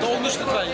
De onderste twee.